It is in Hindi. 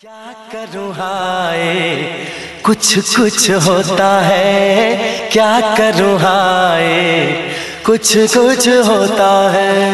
क्या करूँ हाय? कुछ कुछ होता है क्या करूँ हाय? कुछ कुछ होता है।